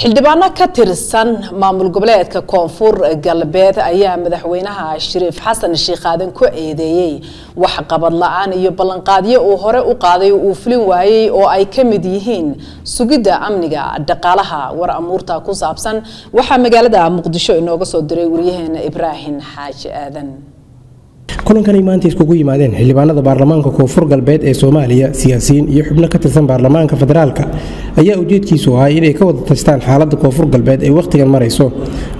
xildhibaano ka tirsan maamul goboleedka koonfur galbeed ayaa madaxweynaha shariif xasan sheekh aadan ku eedeeyey waxqabad la'aan iyo ballanqaadyo uu hore u qaaday uu fulin waayey oo ay ka mid yihiin sugidda amniga dhaqaalaha war amuurta ku saabsan. Waxaa magaalada muqdisho inooga soo diray waryaheena ibraahim xaaji aadan kulankanay maanta iskugu yimaadeen xildhibaanada baarlamaanka koonfur galbeed ee soomaaliya siyaasiyiin iyo xubno ka tirsan baarlamaanka federaalka ayaa ujeedkiisu ahaa inay ka wada tashtaan xaalada koonfur galbeed ee wakhtigan marayso.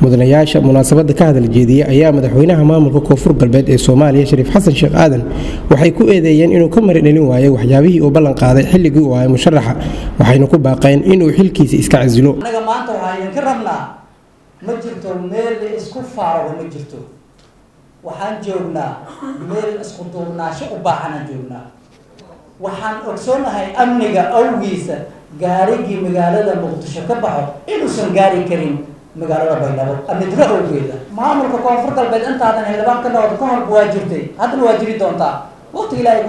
Mudanayaasha munaasabada ka hadal jeediya ayaa madaxweynaha maamulka koonfur galbeed ee soomaaliya shariif xasan sheekh aadan waxay ku eedeeyeen inuu ka maridhelin waayay waxyaabihii uu ballan qaaday xilligii uu ahay musharaxa waxayna ku baaqeen inuu xilkiisa iska casilo waxaan joognaa meel isku duubnaasho u baahanaan joognaa. Waxaan ogsoonahay amniga awgiisa gaarigii magaalada muqdisho ka baxo inuusan gaari karin magaalada baydhabo. Amni diro awgeeda maamulka koonfur galbeed intaadan xildhibaan ka noqdo ka horba waa jirtay haddana waa jiri doontaa. Waqtiga ilaahay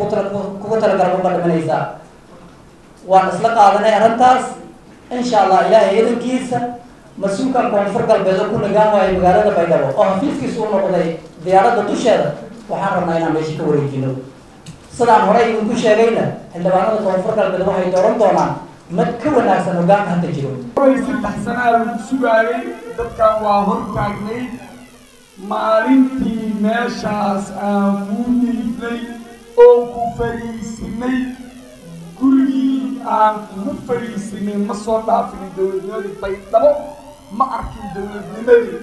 kuga talagala uga waan isla qaadanay arrintaas. Insha allah ilaahay idankiisa mas'uulkan koonfur galbeed oo ku nagaan waayo magaalada baydhabo. Oo hafiiskiisa u noqday diyaaradda dusheeda waxaan rabnaa inaan meesha ka wareejino. Sidaan horey idinku sheegayna xildhibaanada koonfur galbeed waxay dooran doonaan mid ka wanaagsan hogaanka hadda jiro saddex sanaa lagu sugaayay dadkan waa hor maalintii meeshaas aan kuu dhiibnay oo ku fariisinay gurigii aan kugu fariisinay ma soo dhaafinin dowladnimadii baydhabo ma arkin dowladnimadii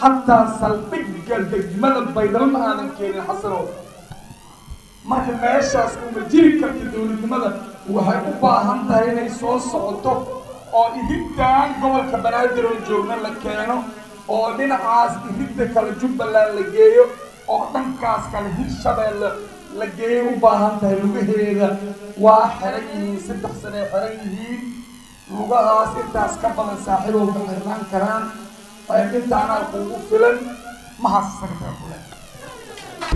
xataa saldhigga degmada baydhabo ma aanan keenin xasanow marka meeshaas uma jiri karta dowladnimada. Waxay u baahan tahay inay soo socoto oo iriddan gobolka banaadir oo joogna la keeno oo dhinacaas iridda kale jubbaland la geeyo oo dhankaas kale hirshabeelle la geeyo u baahan tahay lugaheeda. Waa xiran yihiin saddex sanay xiran yihiin lugahaas intaas ka badan saaxiibow ka xirnaan karaan intaanaa kuugu filan ma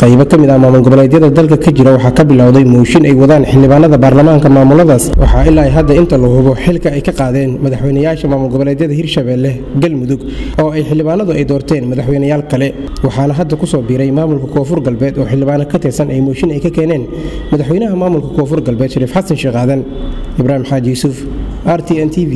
qaybo ka mid ah maamul goboleedyada dalka ka jira waxaa ka bilowday mooshin ay wadaan xildhibaanada baarlamaanka maamuladaas. Waxaa ilaa hadda inta la hubo xilka ay ka qaadeen madaxweynayaasha maamul goboleedyada hirshabeelle galmudug oo ay xildhibaanadu ay doorteen madaxweynayaal kale. Waxaana hadda ku soo biiray maamulka koonfur galbeed oo xildhibaano ka tirsan ay mooshin ay ka keeneen madaxweynaha maamulka koonfur galbeed shariif xasan sheekh aadan ibraahim xaaji yuusuf r t n t v